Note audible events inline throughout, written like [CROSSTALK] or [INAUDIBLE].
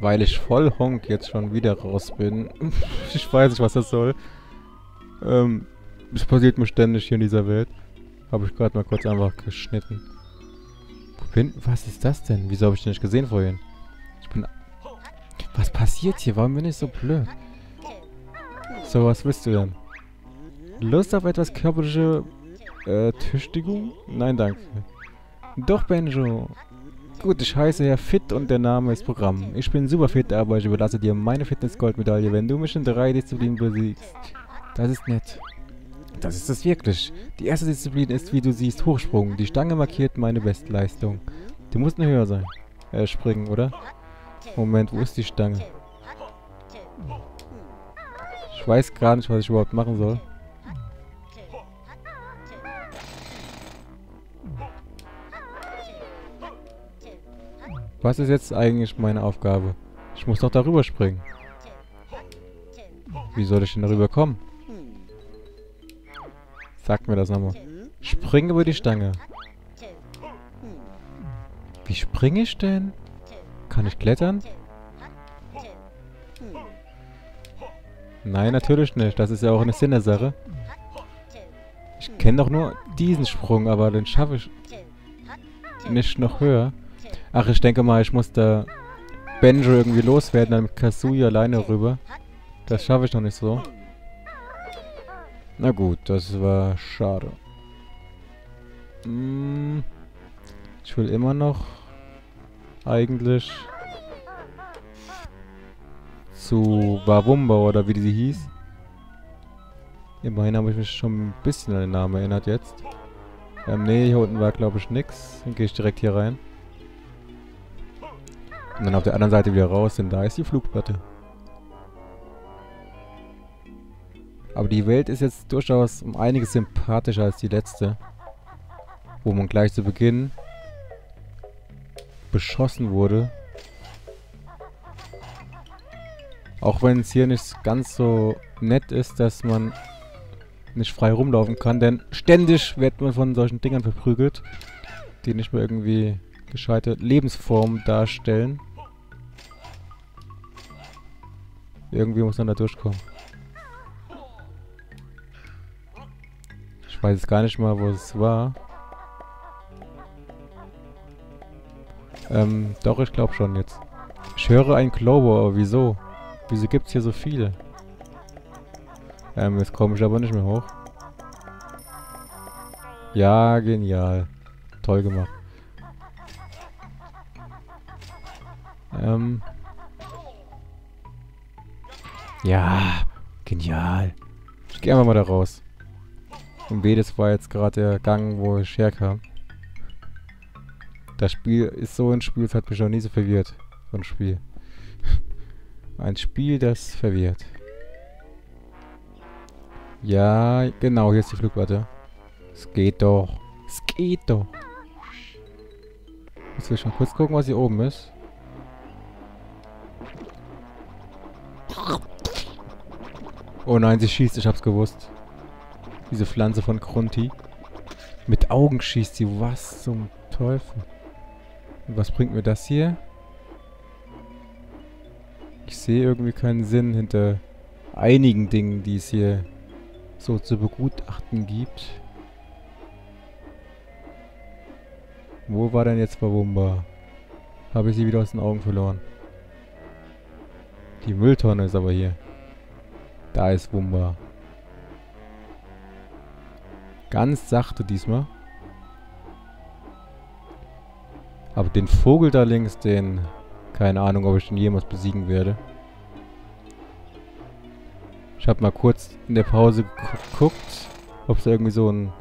Weil ich voll Honk jetzt schon wieder raus bin. [LAUGHS] ich weiß nicht, was das soll. Ähm, es passiert mir ständig hier in dieser Welt. Habe ich gerade mal kurz einfach geschnitten. Bin, was ist das denn? Wieso habe ich den nicht gesehen vorhin? Ich bin... Was passiert hier? Warum bin ich so blöd? So, was willst du denn? Lust auf etwas körperliche äh, Tüchtigung? Nein, danke. Doch, Benjo. Gut, ich heiße Herr Fit und der Name ist Programm. Ich bin super fit, aber ich überlasse dir meine Fitness-Goldmedaille, wenn du mich in drei Disziplinen besiegst. Das ist nett. Das ist es wirklich. Die erste Disziplin ist, wie du siehst, Hochsprung. Die Stange markiert meine Bestleistung. Du musst nur höher sein. Äh, springen, oder? Moment, wo ist die Stange? Ich weiß gar nicht, was ich überhaupt machen soll. Was ist jetzt eigentlich meine Aufgabe? Ich muss doch darüber springen. Wie soll ich denn darüber kommen? Sag mir das nochmal. Spring über die Stange. Wie springe ich denn? Kann ich klettern? Nein, natürlich nicht. Das ist ja auch eine Sinn. Ich kenne doch nur diesen Sprung, aber den schaffe ich nicht noch höher. Ach, ich denke mal, ich muss da Benjo irgendwie loswerden, dann mit Kazooie alleine rüber. Das schaffe ich noch nicht so. Na gut, das war schade. Hm, ich will immer noch eigentlich zu Wawumba oder wie die hieß. Immerhin habe ich mich schon ein bisschen an den Namen erinnert jetzt. Ähm, nee, hier unten war glaube ich nix. Dann gehe ich direkt hier rein. Und dann auf der anderen Seite wieder raus, denn da ist die Flugplatte. Aber die Welt ist jetzt durchaus um einiges sympathischer als die letzte. Wo man gleich zu Beginn beschossen wurde. Auch wenn es hier nicht ganz so nett ist, dass man nicht frei rumlaufen kann, denn ständig wird man von solchen Dingern verprügelt, die nicht mehr irgendwie gescheite Lebensformen darstellen. Irgendwie muss man da durchkommen. Ich weiß jetzt gar nicht mal, wo es war. Ähm, doch, ich glaube schon jetzt. Ich höre ein Clover, aber wieso? Wieso gibt es hier so viele? Ähm, jetzt komme ich aber nicht mehr hoch. Ja, genial. Toll gemacht. Ähm, ja, genial. Ich gehe einfach mal da raus. Und B, das war jetzt gerade der Gang, wo ich herkam. Das Spiel ist so ein Spiel, das hat mich noch nie so verwirrt. So ein Spiel. [LAUGHS] ein Spiel, das verwirrt. Ja, genau, hier ist die Flugplatte. Es geht doch. Es geht doch. Jetzt will ich mal kurz gucken, was hier oben ist. Oh nein, sie schießt. Ich hab's gewusst. Diese Pflanze von Grunti. Mit Augen schießt sie. Was zum Teufel? Und was bringt mir das hier? Ich sehe irgendwie keinen Sinn hinter einigen Dingen, die es hier so zu begutachten gibt. Wo war denn jetzt Babumba? Habe ich sie wieder aus den Augen verloren. Die Mülltonne ist aber hier. Da ist Wumba. Ganz sachte diesmal. Aber den Vogel da links, den... Keine Ahnung, ob ich den jemals besiegen werde. Ich habe mal kurz in der Pause geguckt, ob es irgendwie so ein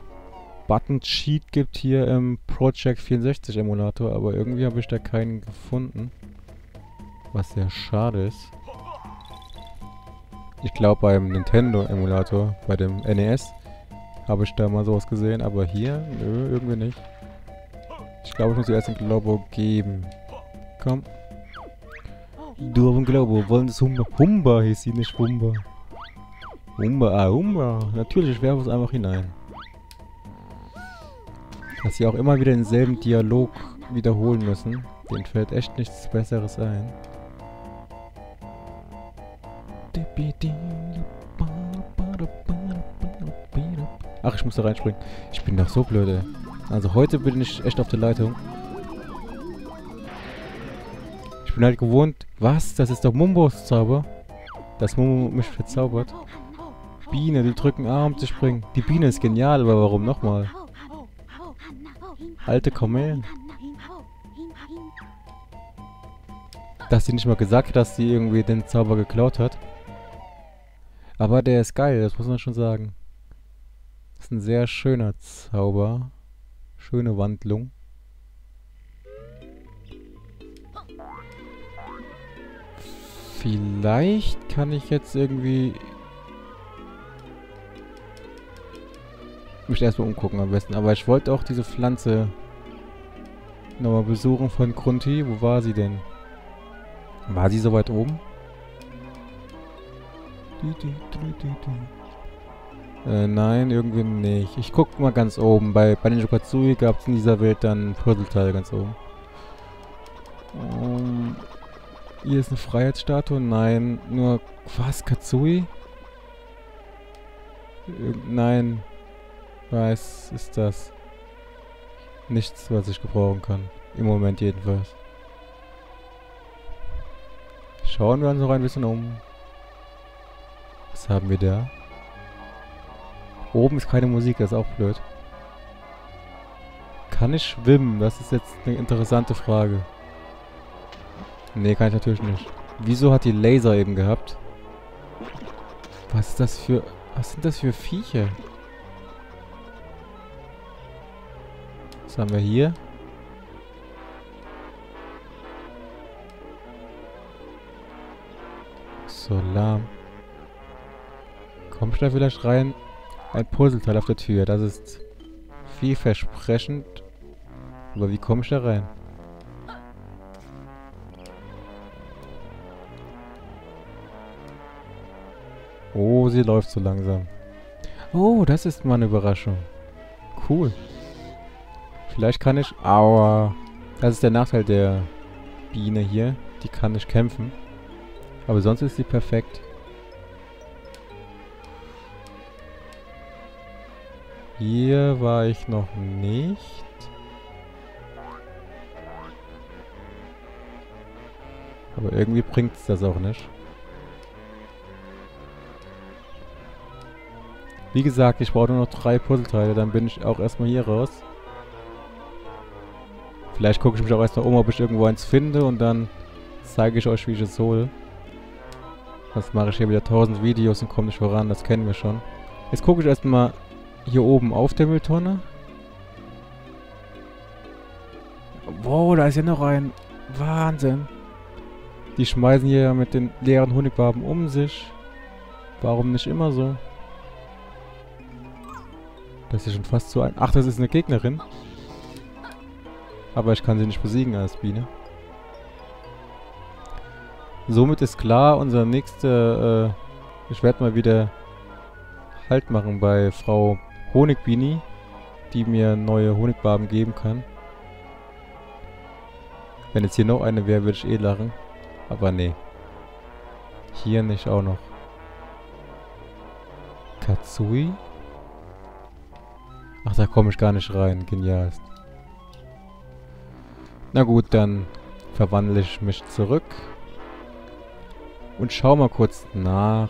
Button-Cheat gibt hier im Project 64 Emulator, aber irgendwie habe ich da keinen gefunden. Was sehr schade ist. Ich glaube beim Nintendo-Emulator, bei dem NES, habe ich da mal sowas gesehen, aber hier, nö, irgendwie nicht. Ich glaube, ich muss erst den Globo geben. Komm. Du auf den Globo, wollen das Humba? Humba hieß sie, nicht Humba. Humba, ah, Humba. Natürlich, ich werfe es einfach hinein. Dass sie auch immer wieder denselben Dialog wiederholen müssen. Den fällt echt nichts Besseres ein. Ach, ich muss da reinspringen. Ich bin doch so blöd, Also heute bin ich echt auf der Leitung. Ich bin halt gewohnt... Was? Das ist doch Mumbos Zauber. Dass Mumbo mich verzaubert. Biene, die drücken A, um zu springen. Die Biene ist genial, aber warum nochmal? Alte Kamellen. Dass sie nicht mal gesagt hat, dass sie irgendwie den Zauber geklaut hat. Aber der ist geil, das muss man schon sagen. Das ist ein sehr schöner Zauber. Schöne Wandlung. Vielleicht kann ich jetzt irgendwie... Mich erstmal umgucken am besten. Aber ich wollte auch diese Pflanze nochmal besuchen von Grunti. Wo war sie denn? War sie so weit oben? Äh, nein, irgendwie nicht. Ich guck mal ganz oben. Bei, bei Ninja Katsui gab es in dieser Welt dann Puzzleteile ganz oben. Um, hier ist eine Freiheitsstatue. Nein, nur... Was? Katsui? Ir nein. Was ist das? Nichts, was ich gebrauchen kann. Im Moment jedenfalls. Schauen wir uns noch ein bisschen um. Was haben wir da? Oben ist keine Musik, das ist auch blöd. Kann ich schwimmen? Das ist jetzt eine interessante Frage. Nee, kann ich natürlich nicht. Wieso hat die Laser eben gehabt? Was ist das für... Was sind das für Viecher? Was haben wir hier? Solar. Komm ich da vielleicht rein? Ein Puzzleteil auf der Tür. Das ist vielversprechend. Aber wie komme ich da rein? Oh, sie läuft so langsam. Oh, das ist mal eine Überraschung. Cool. Vielleicht kann ich... Aua. Das ist der Nachteil der Biene hier. Die kann nicht kämpfen. Aber sonst ist sie perfekt. Hier war ich noch nicht. Aber irgendwie bringt es das auch nicht. Wie gesagt, ich brauche nur noch drei Puzzleteile, dann bin ich auch erstmal hier raus. Vielleicht gucke ich mich auch erstmal um, ob ich irgendwo eins finde und dann zeige ich euch, wie ich es hole. Sonst mache ich hier wieder tausend Videos und komme nicht voran, das kennen wir schon. Jetzt gucke ich erstmal hier oben auf der Mülltonne. Wow, da ist ja noch ein. Wahnsinn. Die schmeißen hier ja mit den leeren Honigwaben um sich. Warum nicht immer so? Das ist ja schon fast so ein... Ach, das ist eine Gegnerin. Aber ich kann sie nicht besiegen als Biene. Somit ist klar, unser nächster... Äh, ich werde mal wieder Halt machen bei Frau Honigbini, die mir neue Honigbarben geben kann. Wenn jetzt hier noch eine wäre, würde ich eh lachen. Aber nee. Hier nicht auch noch. Katsui? Ach, da komme ich gar nicht rein. Genial. Na gut, dann verwandle ich mich zurück. Und schau mal kurz nach,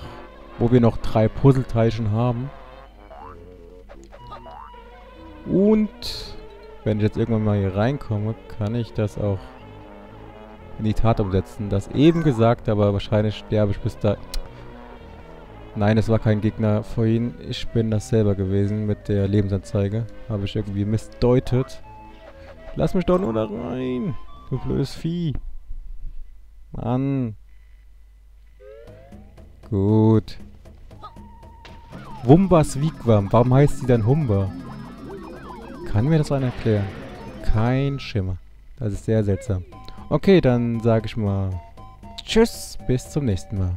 wo wir noch drei Puzzleteilchen haben. Und wenn ich jetzt irgendwann mal hier reinkomme, kann ich das auch in die Tat umsetzen. Das eben gesagt, aber wahrscheinlich sterbe ich bis da... Nein, es war kein Gegner vorhin. Ich bin das selber gewesen mit der Lebensanzeige. Habe ich irgendwie missdeutet. Lass mich doch nur da rein. Du blödes Vieh. Mann. Gut. Wumbas Wigwam. Warum heißt sie dann Humba? Kann mir das einer erklären? Kein Schimmer. Das ist sehr seltsam. Okay, dann sage ich mal Tschüss, bis zum nächsten Mal.